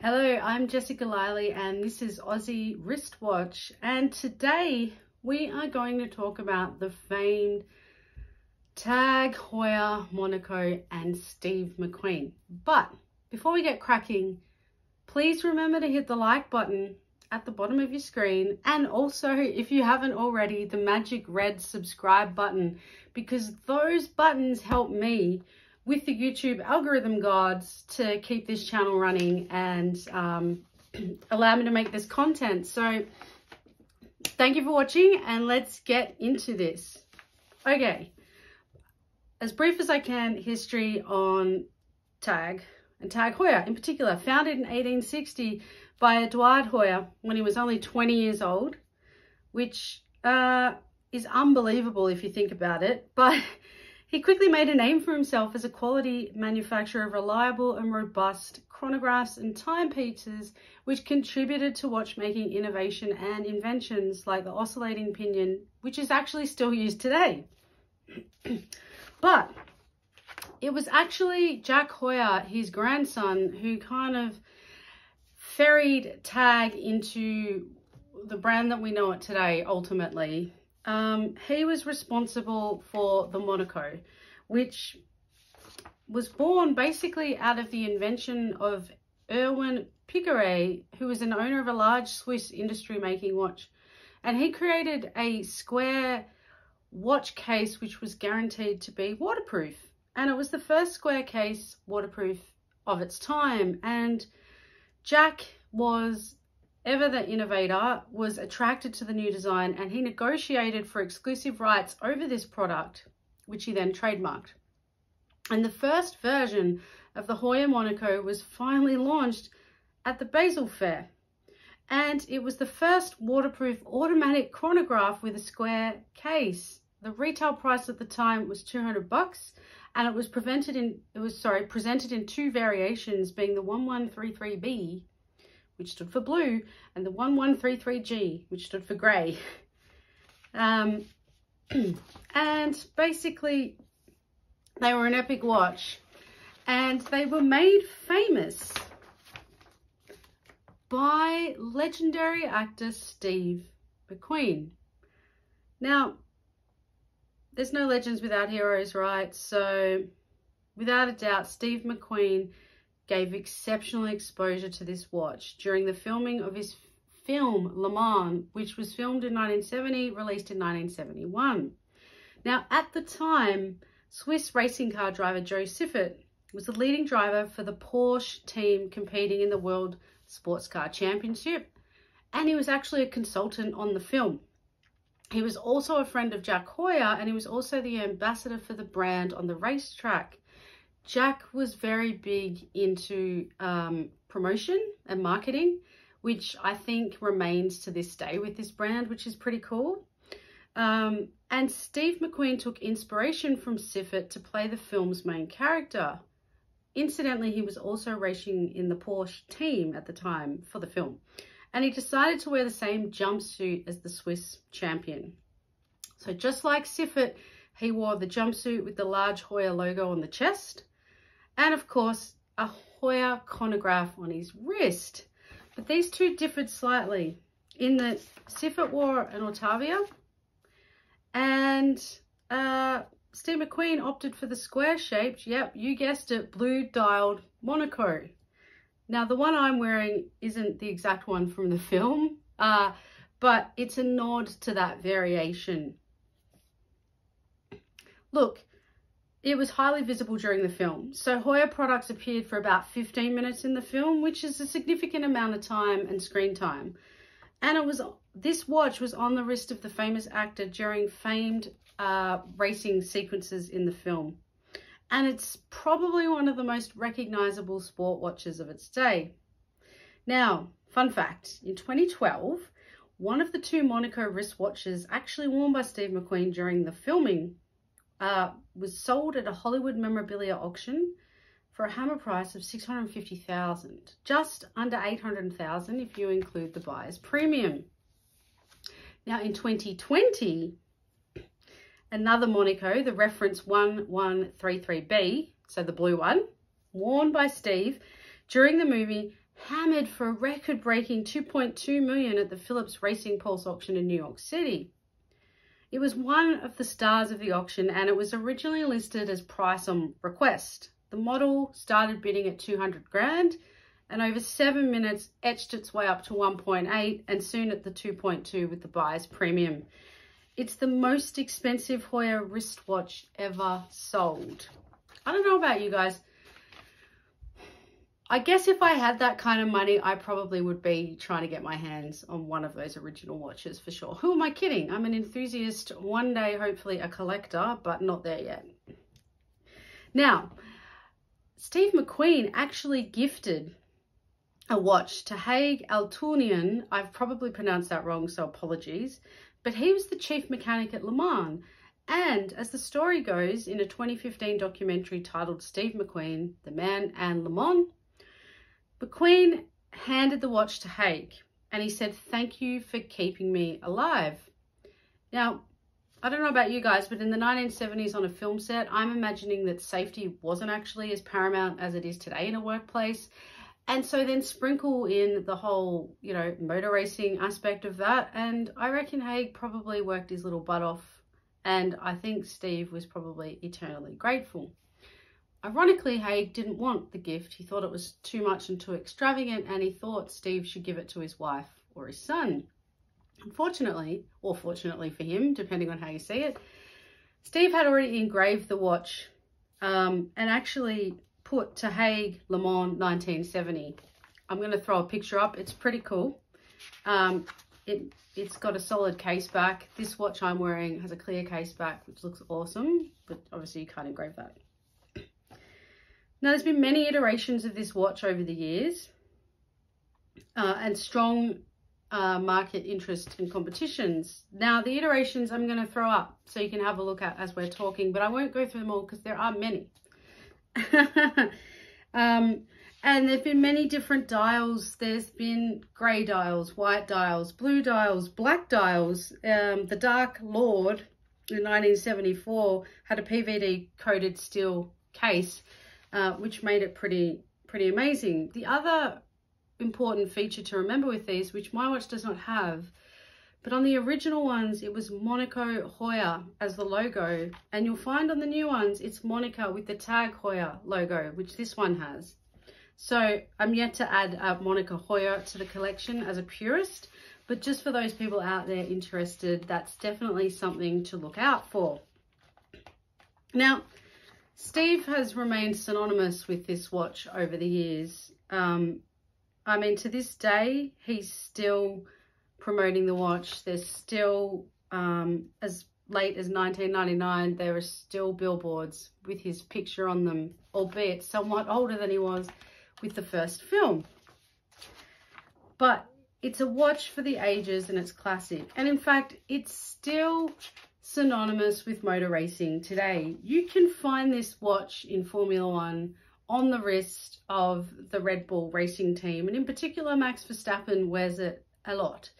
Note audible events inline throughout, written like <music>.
Hello, I'm Jessica Liley and this is Aussie Wristwatch and today we are going to talk about the famed Tag Heuer Monaco and Steve McQueen. But before we get cracking, please remember to hit the like button at the bottom of your screen and also if you haven't already the magic red subscribe button because those buttons help me with the YouTube algorithm gods to keep this channel running and um, <clears throat> allow me to make this content. So thank you for watching and let's get into this. Okay, as brief as I can, history on Tag and Tag Heuer in particular, founded in 1860 by Edouard Heuer when he was only 20 years old, which uh, is unbelievable if you think about it, <laughs> but he quickly made a name for himself as a quality manufacturer of reliable and robust chronographs and timepieces, which contributed to watchmaking innovation and inventions like the oscillating pinion, which is actually still used today. <clears throat> but it was actually Jack Heuer, his grandson, who kind of ferried Tag into the brand that we know it today, ultimately. Um, he was responsible for the Monaco, which was born basically out of the invention of Erwin Piquerez, who was an owner of a large Swiss industry making watch. And he created a square watch case which was guaranteed to be waterproof. And it was the first square case waterproof of its time. And Jack was ever the innovator, was attracted to the new design and he negotiated for exclusive rights over this product, which he then trademarked. And the first version of the Heuer Monaco was finally launched at the Basel Fair. And it was the first waterproof automatic chronograph with a square case. The retail price at the time was 200 bucks and it was prevented in it was sorry presented in two variations being the 1133B which stood for blue, and the 1133G, which stood for grey. Um, <clears throat> and basically, they were an epic watch, and they were made famous by legendary actor Steve McQueen. Now, there's no legends without heroes, right? So, without a doubt, Steve McQueen gave exceptional exposure to this watch during the filming of his film Le Mans, which was filmed in 1970, released in 1971. Now, at the time, Swiss racing car driver Jo Siffert was the leading driver for the Porsche team competing in the World Sports Car Championship, and he was actually a consultant on the film. He was also a friend of Jack Heuer and he was also the ambassador for the brand on the racetrack. Jack was very big into um, promotion and marketing, which I think remains to this day with this brand, which is pretty cool. Um, and Steve McQueen took inspiration from Siffert to play the film's main character. Incidentally, he was also racing in the Porsche team at the time for the film. And he decided to wear the same jumpsuit as the Swiss champion. So just like Siffert, he wore the jumpsuit with the large Heuer logo on the chest and of course a Heuer chronograph on his wrist. But these two differed slightly in that Siffert wore an Autavia and uh, Steve McQueen opted for the square shaped, yep, you guessed it, blue dialed Monaco. Now the one I'm wearing isn't the exact one from the film, uh, but it's a nod to that variation. Look, it was highly visible during the film. So Heuer products appeared for about 15 minutes in the film, which is a significant amount of time and screen time. And it was this watch was on the wrist of the famous actor during famed uh, racing sequences in the film. And it's probably one of the most recognizable sport watches of its day. Now, fun fact, in 2012, one of the two Monaco wristwatches actually worn by Steve McQueen during the filming uh, was sold at a Hollywood memorabilia auction for a hammer price of 650,000, just under 800,000 if you include the buyer's premium. Now in 2020, another Monaco, the reference 1133B, so the blue one, worn by Steve during the movie hammered for a record-breaking 2.2 million at the Phillips Racing Pulse auction in New York City. It was one of the stars of the auction and it was originally listed as price on request. The model started bidding at 200 grand and over seven minutes etched its way up to 1.8 and soon at the 2.2 with the buyer's premium. It's the most expensive Heuer wristwatch ever sold. I don't know about you guys, I guess if I had that kind of money, I probably would be trying to get my hands on one of those original watches for sure. Who am I kidding? I'm an enthusiast, one day hopefully a collector, but not there yet. Now, Steve McQueen actually gifted a watch to Haig Altounian. I've probably pronounced that wrong, so apologies. But he was the chief mechanic at Le Mans. And as the story goes, in a 2015 documentary titled Steve McQueen, The Man and Le Mans, McQueen handed the watch to Haig and he said, thank you for keeping me alive. Now, I don't know about you guys, but in the 1970s on a film set, I'm imagining that safety wasn't actually as paramount as it is today in a workplace. And so then sprinkle in the whole, you know, motor racing aspect of that. And I reckon Haig probably worked his little butt off. And I think Steve was probably eternally grateful. Ironically, Haig didn't want the gift. He thought it was too much and too extravagant, and he thought Steve should give it to his wife or his son. Unfortunately, or fortunately for him, depending on how you see it, Steve had already engraved the watch um, and actually put to Haig Le Mans 1970. I'm going to throw a picture up. It's pretty cool. Um, it, it's got a solid case back. This watch I'm wearing has a clear case back, which looks awesome, but obviously you can't engrave that. Now, there's been many iterations of this watch over the years uh, and strong uh, market interest in competitions. Now, the iterations I'm going to throw up so you can have a look at as we're talking, but I won't go through them all because there are many. <laughs> um, and there've been many different dials. There's been grey dials, white dials, blue dials, black dials. Um, the Dark Lord in 1974 had a PVD coated steel case uh, which made it pretty, pretty amazing. The other important feature to remember with these, which my watch does not have, but on the original ones, it was Monaco Heuer as the logo. And you'll find on the new ones, it's Monaco with the Tag Heuer logo, which this one has. So I'm yet to add a Monaco Heuer to the collection as a purist, but just for those people out there interested, that's definitely something to look out for. Now, Steve has remained synonymous with this watch over the years. Um, I mean, to this day, he's still promoting the watch. There's still, um, as late as 1999, there are still billboards with his picture on them, albeit somewhat older than he was with the first film. But it's a watch for the ages and it's classic. And in fact, it's still synonymous with motor racing today. You can find this watch in Formula One on the wrist of the Red Bull racing team. And in particular, Max Verstappen wears it a lot.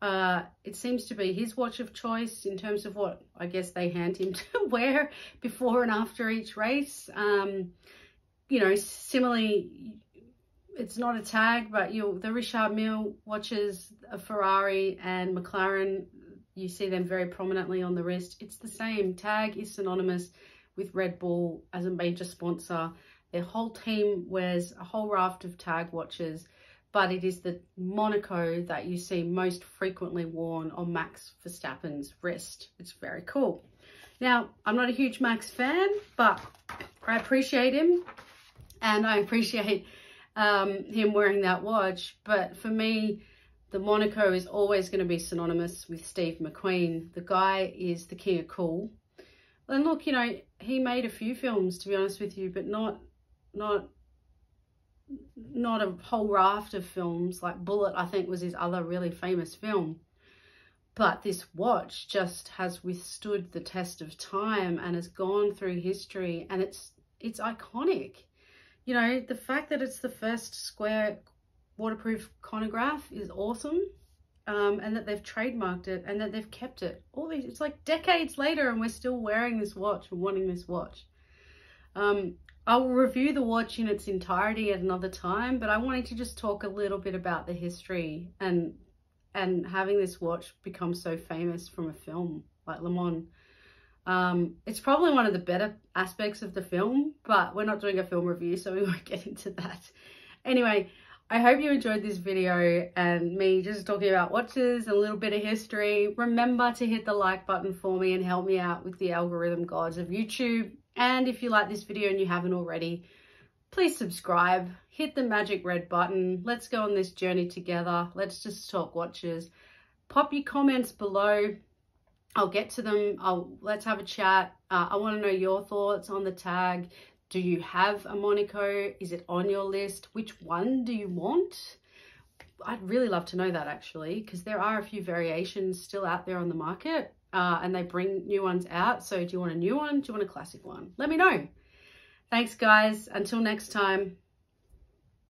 Uh, it seems to be his watch of choice in terms of what I guess they hand him <laughs> to wear before and after each race. Um, you know, similarly, it's not a tag, but you the Richard Mille watches, a Ferrari and McLaren you see them very prominently on the wrist. It's the same. Tag is synonymous with Red Bull as a major sponsor. Their whole team wears a whole raft of tag watches, but it is the Monaco that you see most frequently worn on Max Verstappen's wrist. It's very cool. Now, I'm not a huge Max fan, but I appreciate him and I appreciate um, him wearing that watch. But for me, the Monaco is always going to be synonymous with Steve McQueen. The guy is the king of cool. And look, you know, he made a few films, to be honest with you, but not, not, not a whole raft of films. Like Bullitt I think, was his other really famous film. But this watch just has withstood the test of time and has gone through history and it's, it's iconic. You know, the fact that it's the first square waterproof chronograph is awesome. um, and that they've trademarked it and that they've kept it. All these, it's like decades later and we're still wearing this watch and wanting this watch. Um, I'll review the watch in its entirety at another time, but I wanted to just talk a little bit about the history and and having this watch become so famous from a film like Le Mans. Um, it's probably one of the better aspects of the film, but we're not doing a film review, so we <laughs> won't get into that. Anyway, I hope you enjoyed this video and me just talking about watches, and a little bit of history. Remember to hit the like button for me and help me out with the algorithm gods of YouTube. And if you like this video and you haven't already, please subscribe, hit the magic red button. Let's go on this journey together. Let's just talk watches. Pop your comments below. I'll get to them. I'll let's have a chat. Uh, I want to know your thoughts on the tag. Do you have a Monaco? Is it on your list? Which one do you want? I'd really love to know that actually, because there are a few variations still out there on the market uh, and they bring new ones out. So do you want a new one? Do you want a classic one? Let me know. Thanks guys. Until next time.